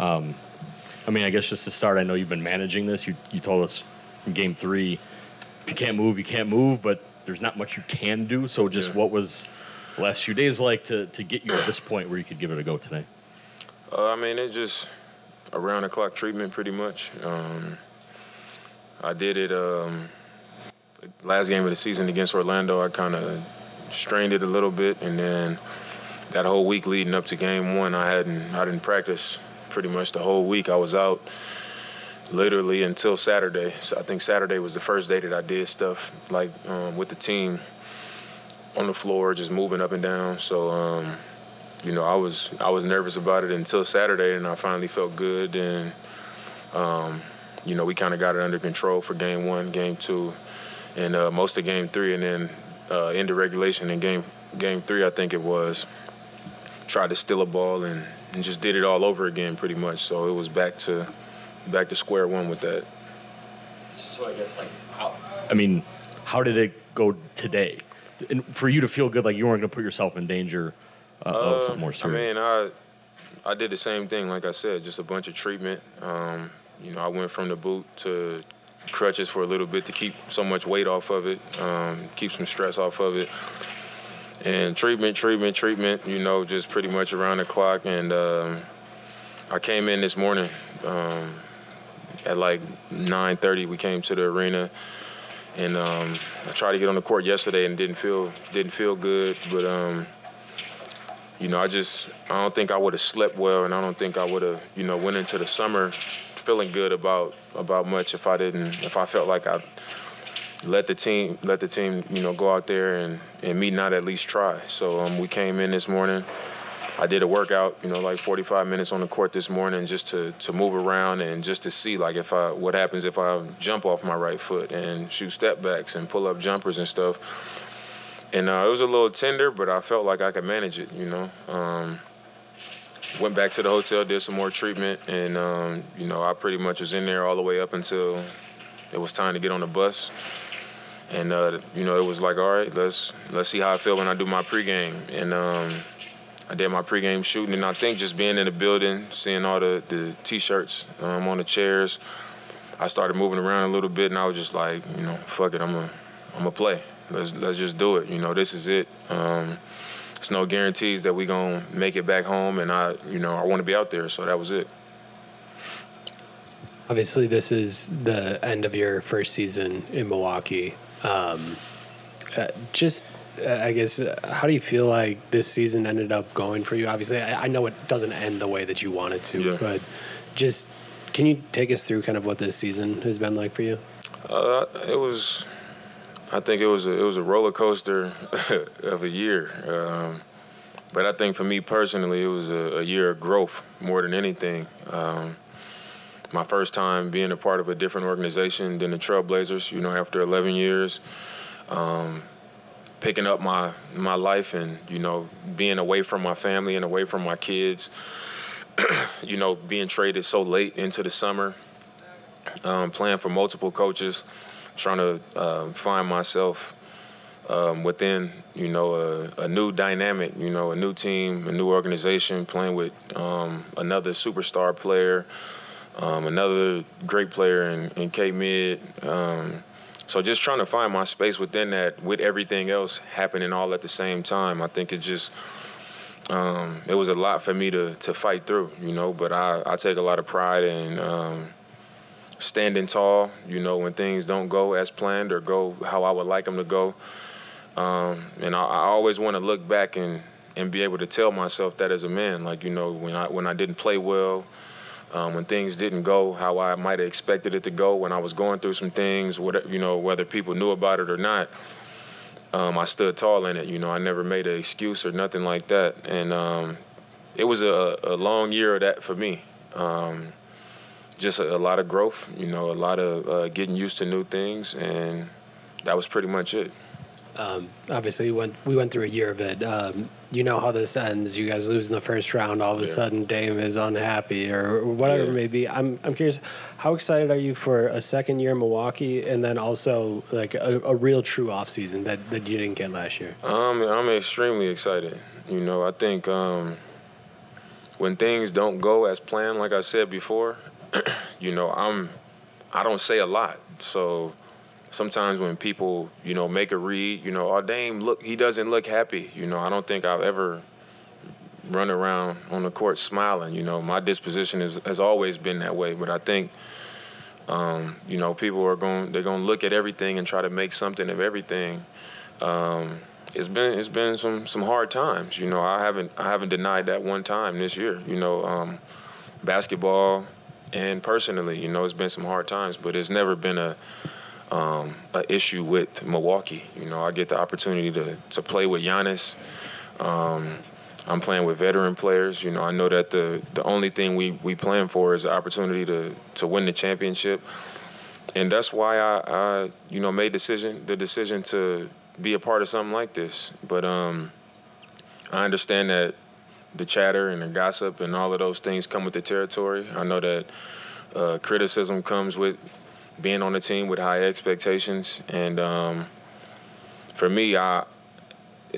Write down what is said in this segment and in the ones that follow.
Um, I mean, I guess just to start, I know you've been managing this. You you told us in game three, if you can't move, you can't move, but there's not much you can do. So just Yeah. what was the last few days like to, to get you at this point where you could give it a go today? Uh, I mean, it's just around the clock treatment, pretty much. Um, I did it um, last game of the season against Orlando. I kind of strained it a little bit, and then that whole week leading up to game one, I hadn't I didn't practice pretty much the whole week. I was out literally until Saturday. So I think Saturday was the first day that I did stuff like um, with the team on the floor, just moving up and down. So. Um, you know, I was I was nervous about it until Saturday, and I finally felt good. And um, you know, we kind of got it under control for game one, game two, and uh, most of game three, and then uh, into regulation in game game three, I think it was. Tried to steal a ball and, and just did it all over again, pretty much. So it was back to back to square one with that. So I guess like how I mean, how did it go today? And for you to feel good, like you weren't going to put yourself in danger uh, of something more I serious. mean, I I did the same thing. Like I said, just a bunch of treatment. Um, you know, I went from the boot to crutches for a little bit to keep so much weight off of it, um, keep some stress off of it. And treatment, treatment, treatment. You know, just pretty much around the clock. And um, I came in this morning um, at like 9:30. We came to the arena. And um, I tried to get on the court yesterday and didn't feel didn't feel good, but um, you know, I just I don't think I would have slept well, and I don't think I would have you know went into the summer feeling good about about much if I didn't if I felt like I let the team let the team you know go out there and and me not at least try. So um, we came in this morning. I did a workout, you know, like 45 minutes on the court this morning just to to move around and just to see like if I what happens if I jump off my right foot and shoot step backs and pull up jumpers and stuff. And uh, it was a little tender, but I felt like I could manage it, you know. Um, went back to the hotel, did some more treatment, and um, you know I pretty much was in there all the way up until it was time to get on the bus. And uh, you know it was like, all right, let's let's see how I feel when I do my pregame. And um, I did my pregame shooting, and I think just being in the building, seeing all the the t-shirts um, on the chairs, I started moving around a little bit, and I was just like, you know, fuck it, I'm gonna I'm gonna play. Let's let's just do it. You know, this is it. Um, it's no guarantees that we gonna make it back home, and I, you know, I want to be out there. So that was it. Obviously, this is the end of your first season in Milwaukee. Um, uh, just, uh, I guess, uh, how do you feel like this season ended up going for you? Obviously, I, I know it doesn't end the way that you wanted to, Yeah. but just can you take us through kind of what this season has been like for you? Uh, it was, I think it was a, it was a roller coaster of a year. Um, but I think for me personally, it was a, a year of growth more than anything. Um, my first time being a part of a different organization than the Trailblazers, you know, after 11 years, um, picking up my my life and you know being away from my family and away from my kids. you know, being traded so late into the summer, um, playing for multiple coaches, trying to uh, find myself um, within, you know, a, a new dynamic, you know, a new team, a new organization, playing with um, another superstar player, um, another great player in, in K Mid. Um, so just trying to find my space within that, with everything else happening all at the same time. I think it just um, it was a lot for me to to fight through, you know. But I, I take a lot of pride in um, standing tall, you know, when things don't go as planned or go how I would like them to go. Um, and I, I always want to look back and, and be able to tell myself that as a man, like you know, when I when I didn't play well, um, when things didn't go how I might have expected it to go, when I was going through some things, whatever, you know, whether people knew about it or not. Um, I stood tall in it. You know, I never made an excuse or nothing like that. And um, it was a, a long year of that for me. Um, just a, a lot of growth, you know, a lot of uh, getting used to new things, and that was pretty much it. Um, obviously, we went, we went through a year of it. Um, you know how this ends. You guys lose in the first round. All of a Yeah. sudden, Dame is unhappy or whatever Yeah. it may be. I'm, I'm curious, how excited are you for a second year in Milwaukee and then also like a, a real true offseason that, that you didn't get last year? I'm I'm extremely excited. You know, I think um, when things don't go as planned, like I said before, you know, I'm I don't say a lot. So sometimes when people, you know, make a read, you know, oh Dame, look, he doesn't look happy. You know, I don't think I've ever run around on the court smiling. You know, my disposition is, has always been that way. But I think, um, you know, people are going they're going to look at everything and try to make something of everything. Um, it's been it's been some some hard times. You know, I haven't I haven't denied that one time this year. You know, um, basketball and personally, you know, it's been some hard times, but it's never been a um, a issue with Milwaukee. You know, I get the opportunity to to play with Giannis. Um, I'm playing with veteran players. You know, I know that the the only thing we we plan for is the opportunity to to win the championship, and that's why I, I you know made decision the decision to be a part of something like this. But um, I understand that the chatter and the gossip and all of those things come with the territory. I know that uh, criticism comes with being on a team with high expectations, and um, for me, I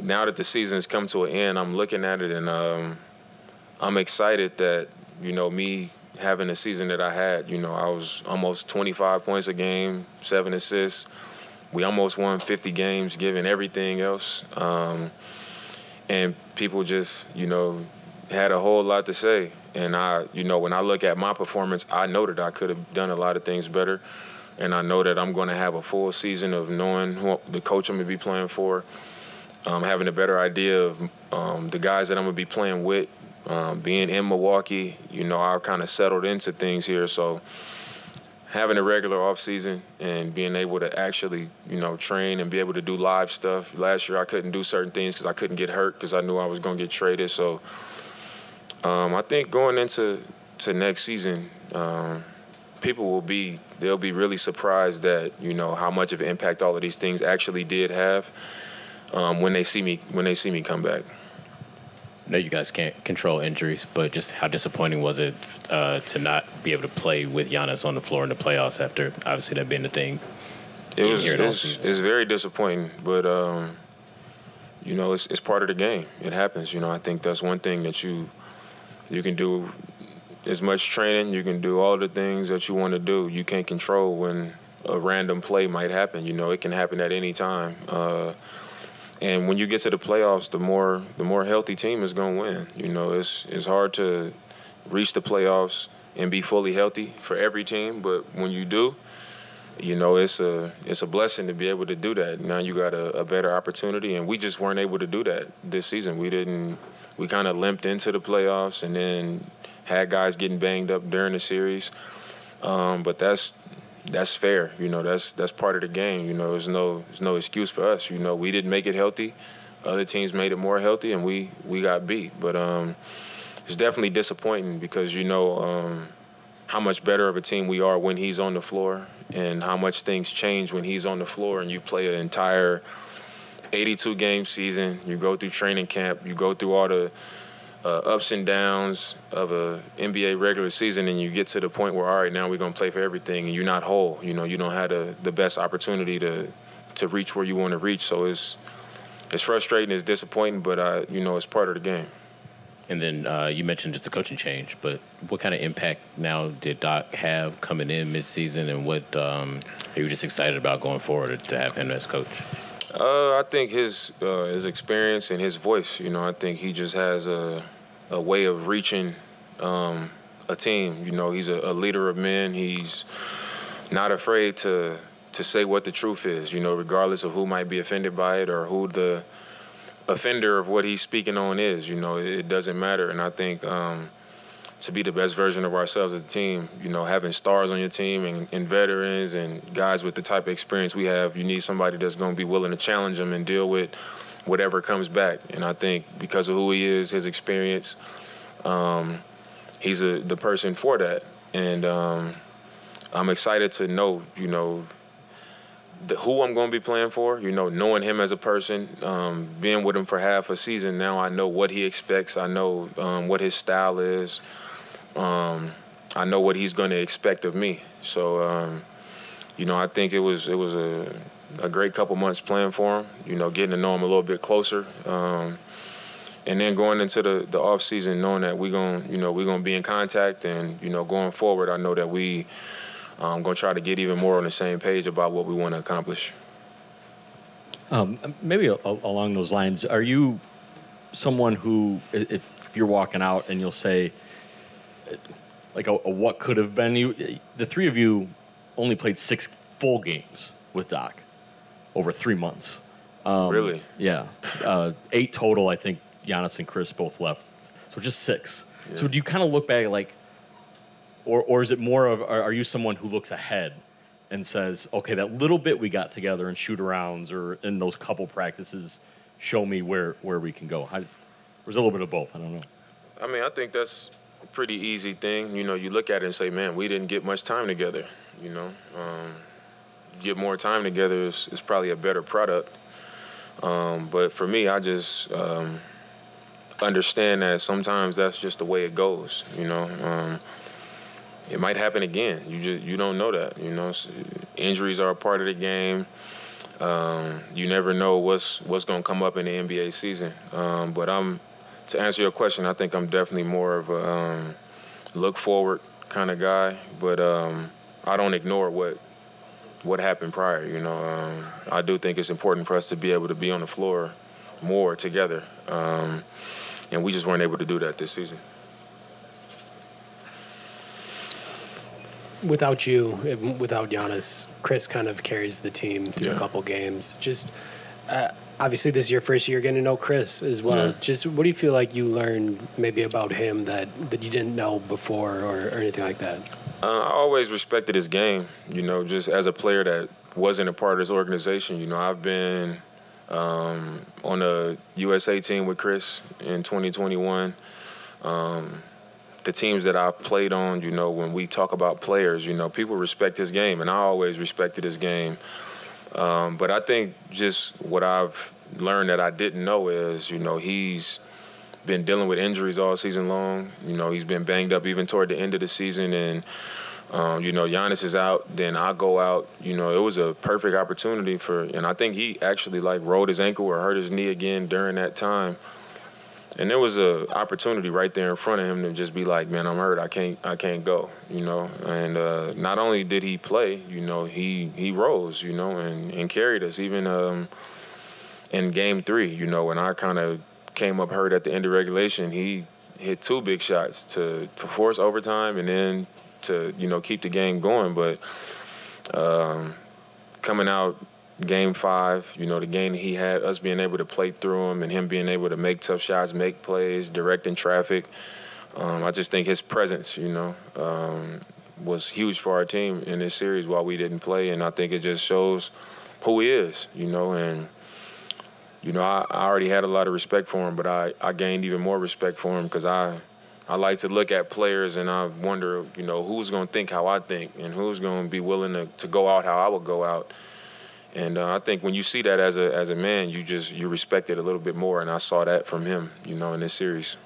now that the season has come to an end, I'm looking at it and um, I'm excited that you know me having the season that I had. You know, I was almost 25 points a game, seven assists. We almost won 50 games, given everything else. Um, and people just, you know, had a whole lot to say. And I, you know, when I look at my performance, I know that I could have done a lot of things better. And I know that I'm going to have a full season of knowing who, the coach I'm going to be playing for, um, having a better idea of um, the guys that I'm going to be playing with, um, being in Milwaukee. You know, I kind of settled into things here. So having a regular off season and being able to actually, you know, train and be able to do live stuff. Last year I couldn't do certain things because I couldn't get hurt because I knew I was going to get traded. So um, I think going into to next season, um, people will be they'll be really surprised that you know how much of an impact all of these things actually did have um, when they see me when they see me come back. I know you guys can't control injuries, but just how disappointing was it uh, to not be able to play with Giannis on the floor in the playoffs after obviously that being the thing? It was it's, it's, very disappointing, but um, you know it's it's part of the game. It happens. You know I think that's one thing that you you can do as much training. You can do all the things that you want to do. You can't control when a random play might happen. You know it can happen at any time. Uh, and when you get to the playoffs, the more the more healthy team is going to win. You know, it's it's hard to reach the playoffs and be fully healthy for every team, but when you do, you know, it's a it's a blessing to be able to do that. Now you got a, a better opportunity, and we just weren't able to do that this season. We didn't. We kind of limped into the playoffs, and then had guys getting banged up during the series. Um, but that's that's fair. You know, that's that's part of the game. You know, there's no there's no excuse for us. You know, we didn't make it healthy. Other teams made it more healthy, and we we got beat. But um, it's definitely disappointing because you know um, how much better of a team we are when he's on the floor, and how much things change when he's on the floor, and you play an entire 82 game season. You go through training camp. You go through all the uh, ups and downs of a NBA regular season, and you get to the point where all right, now we're gonna play for everything, and you're not whole. You know, you don't have the, the best opportunity to to reach where you want to reach. So it's it's frustrating, it's disappointing, but uh, you know, it's part of the game. And then uh, you mentioned just the coaching change, but what kind of impact now did Doc have coming in midseason, and what um, are you just excited about going forward to have him as coach? Uh, I think his uh, his experience and his voice. You know, I think he just has a a way of reaching um, a team. You know, he's a, a, leader of men. He's not afraid to to say what the truth is. You know, regardless of who might be offended by it or who the offender of what he's speaking on is. You know, it, it doesn't matter. And I think. Um, to be the best version of ourselves as a team. You know, having stars on your team and, and, veterans and guys with the type of experience we have, you need somebody that's going to be willing to challenge them and deal with whatever comes back. And I think because of who he is, his experience, um, he's a, the person for that. And um, I'm excited to know, you know, the, who I'm going to be playing for. You know, knowing him as a person, um, being with him for half a season. Now I know what he expects. I know um, what his style is. Um, I know what he's going to expect of me. So, um, you know, I think it was it was a a great couple months playing for him. You know, getting to know him a little bit closer. Um, and then going into the the off season, knowing that we're gonna you know we're gonna be in contact, and you know going forward, I know that we um, gonna try to get even more on the same page about what we want to accomplish. Um, maybe a, along those lines, are you someone who, if you're walking out and you'll say, like a, a what could have been, you, the three of you only played six full games with Doc over three months. Um, really? Yeah, uh, eight total. I think Giannis and Khris both left, so just six. Yeah. So do you kind of look back like, or or is it more of are, are, you someone who looks ahead and says, okay, that little bit we got together in shoot arounds or in those couple practices, show me where where we can go. How, there's a little bit of both. I don't know. I mean, I think that's pretty easy thing. You know, you look at it and say, man, we didn't get much time together. You know, um, get more time together is, is probably a better product. Um, but for me, I just um, understand that sometimes that's just the way it goes. You know, um, it might happen again. You just you don't know that. You know, injuries are a part of the game. Um, you never know what's what's going to come up in the NBA season. Um, but I'm to answer your question. I think I'm definitely more of a um, look forward kind of guy. But I don't ignore what what happened prior. You know, um, I do think it's important for us to be able to be on the floor more together, um, and we just weren't able to do that this season. Without you, without Giannis, Khris kind of carries the team through yeah. a couple games. Just uh, obviously, this is your first year getting to know Khris as well. Yeah. Just what do you feel like you learned maybe about him that that you didn't know before, or, or anything like that? Uh, I always respected his game. You know, just as a player that wasn't a part of this organization. You know, I've been um, on the USA team with Khris in 2021. Um, the teams that I've played on, you know, when we talk about players, you know, people respect his game, and I always respected his game. Um, but I think just what I've learned that I didn't know is, you know, he's been dealing with injuries all season long. You know, he's been banged up even toward the end of the season, and um, you know, Giannis is out. Then I go out. You know, it was a perfect opportunity for, and I think he actually like rolled his ankle or hurt his knee again during that time. And there was a opportunity right there in front of him to just be like, "Man, I'm hurt. I can't. I can't go." You know. And uh, not only did he play, you know, he he rose, you know, and and carried us even um, in game three. You know, when I kind of came up hurt at the end of regulation. He hit two big shots to, to force overtime and then to you know keep the game going. But um, coming out game five, you know the game he had us being able to play through him and him being able to make tough shots, make plays, directing traffic. Um, I just think his presence, you know, um, was huge for our team in this series while we didn't play, and I think it just shows who he is, you know, and you know, I, I already had a lot of respect for him, but I, I gained even more respect for him because I I like to look at players and I wonder, you know, who's going to think how I think and who's going to be willing to, to go out how I would go out. And uh, I think when you see that as a as a man, you just you respect it a little bit more, and I saw that from him, you know, in this series.